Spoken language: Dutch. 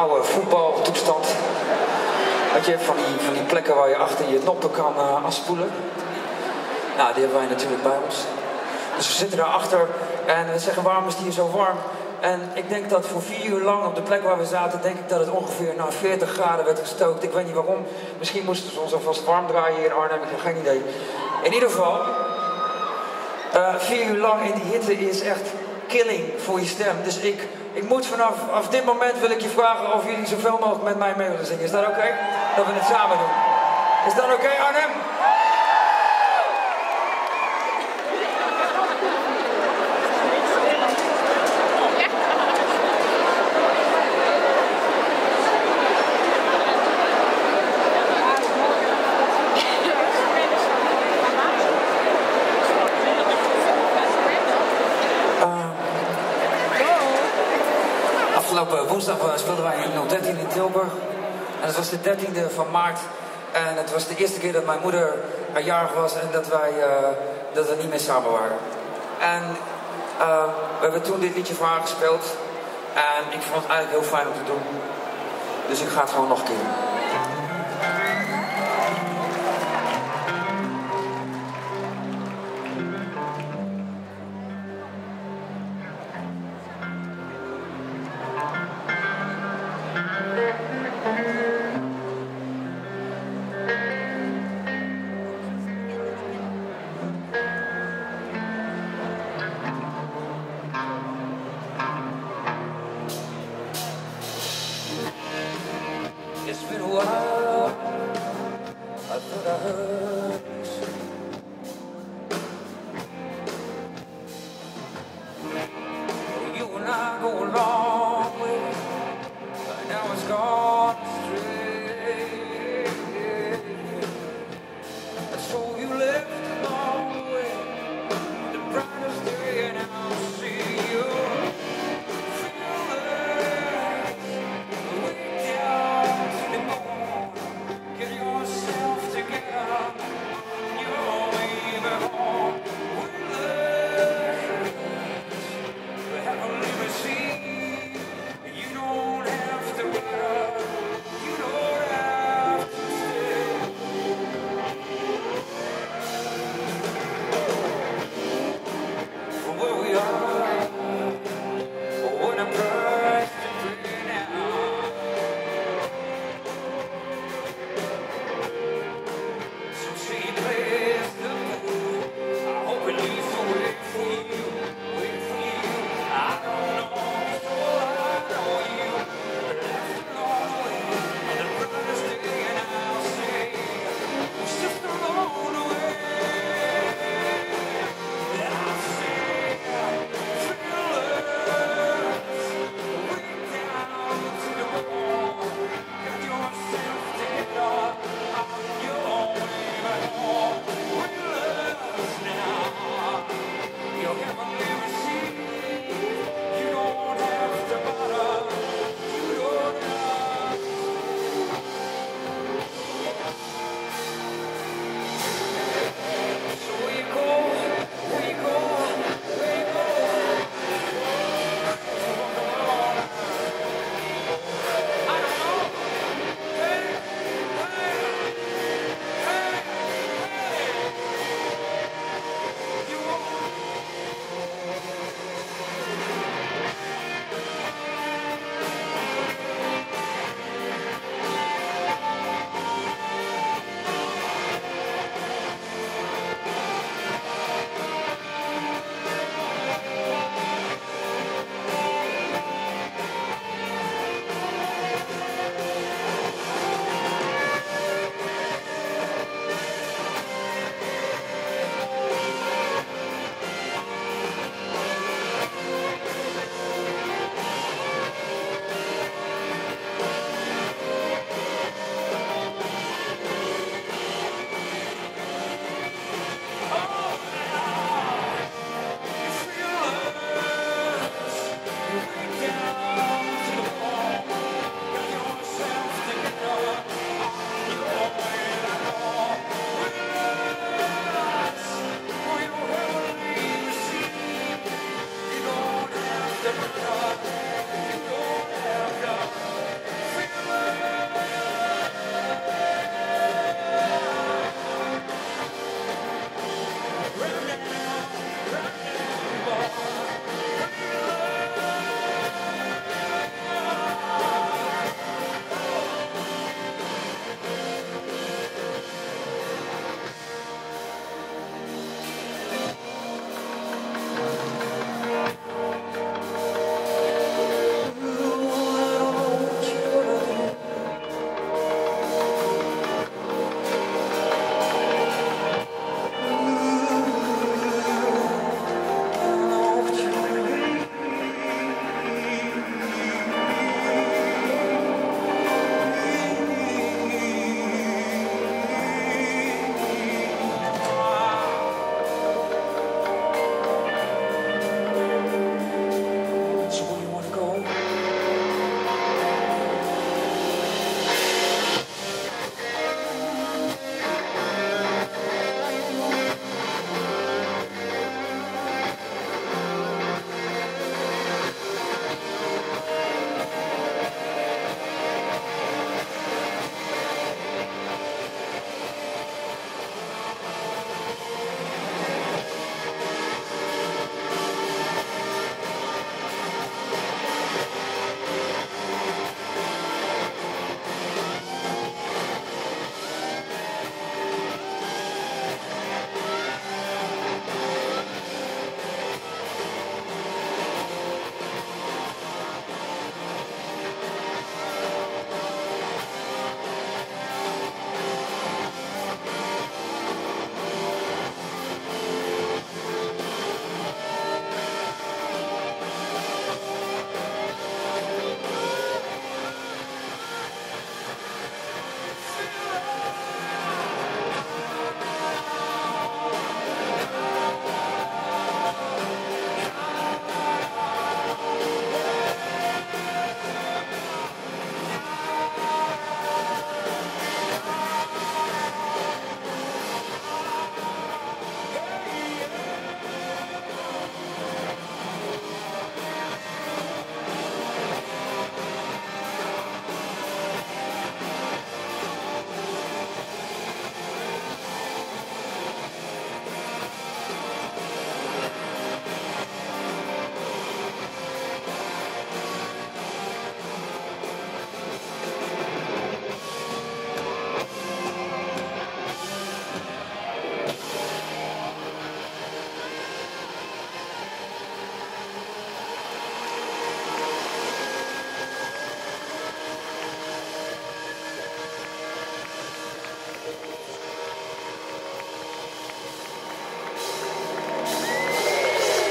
oude voetbaltoestand. Weet je, van die, van die plekken waar je achter je noppen kan uh, afspoelen. Nou, die hebben wij natuurlijk bij ons. Dus we zitten daarachter en we zeggen, waarom is het hier zo warm? En ik denk dat voor vier uur lang op de plek waar we zaten, denk ik dat het ongeveer naar 40 graden werd gestookt. Ik weet niet waarom. Misschien moesten ze ons alvast warm draaien hier in Arnhem, ik heb geen idee. In ieder geval, uh, vier uur lang in die hitte is echt killing voor je stem. Dus ik, ik moet vanaf af dit moment wil ik je vragen of jullie zoveel mogelijk met mij mee willen zingen. Is dat oké? Dat we het samen doen. Is dat oké, Arnhem? Woensdag eh, speelden wij in 013 in Tilburg. En het was de 13e van maart. En het was de eerste keer dat mijn moeder een jarig was en dat wij uh, dat we niet meer samen waren. En uh, we hebben toen dit liedje voor haar gespeeld. En ik vond het eigenlijk heel fijn om te doen. Dus ik ga het gewoon nog een keer doen. wild. I thought I heard.